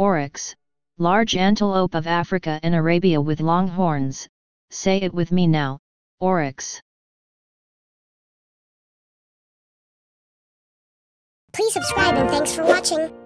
Oryx, large antelope of Africa and Arabia with long horns, say it with me now, Oryx. Please subscribe and thanks for watching.